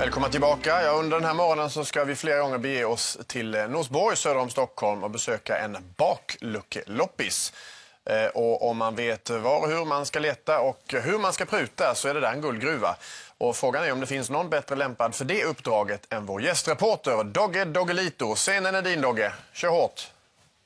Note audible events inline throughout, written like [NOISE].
Välkomna tillbaka. Ja, under den här morgonen så ska vi flera gånger bege oss till eh, Norsborg söder om Stockholm och besöka en bakluckeloppis. Eh, och om man vet var och hur man ska leta och hur man ska pruta så är det där en guldgruva. Och frågan är om det finns någon bättre lämpad för det uppdraget än vår gästreporter Dogge Doggelito. Scenen är din Dogge. Kör hårt!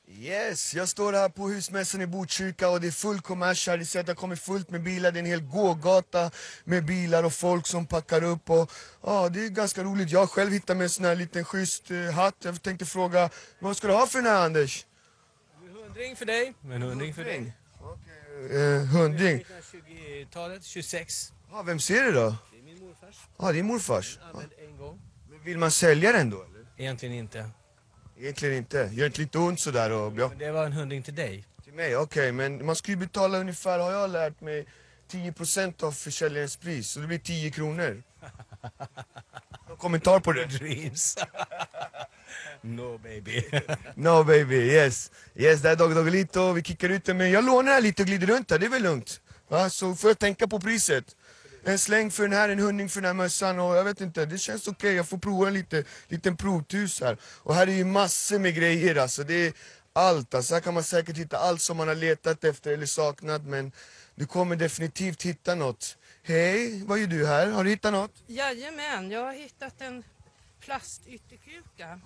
Yes, jag står här på husmässan i Botkyrka och det är full kommers här. Ni ser att det har kommit fullt med bilar. Det är en hel gågata med bilar och folk som packar upp. Och, ja, det är ganska roligt. Jag själv hittat mig en sån här liten schysst eh, hatt. Jag tänkte fråga, vad ska du ha för den här Anders? En hundring för dig. En hundring för dig. Eh, hundring. 1920-talet, 26. Ja, vem ser det då? Det är min morfars. Ja, det är morfars. Ja. Använd en gång. Men vill man sälja den då? Eller? Egentligen inte. Egentligen inte. Gör inte lite ont sådär och... Men det var en hundring till dig. till mig, okej. men man ska ju betala ungefär, har jag lärt mig, 10% av försäljarens pris. Så det blir 10 kronor. [LAUGHS] Någon kommentar på det? [LAUGHS] Dreams. [LAUGHS] no baby. No baby, yes. Yes, det är Dogge Doggelito, vi kickar ut den men jag lånar här lite och glider runt här, det är väl lugnt? Va? Så får jag tänka på priset. En släng för den här, en hundring för den här mössan och jag vet inte, det känns okej, jag får prova en lite, liten provtus här. Och här är ju massor med grejer alltså, det är allt alltså. Här kan man säkert hitta allt som man har letat efter eller saknat men du kommer definitivt hitta något. Hej, vad gör du här? Har du hittat något? Jajamän, jag har hittat en plastytterkruka.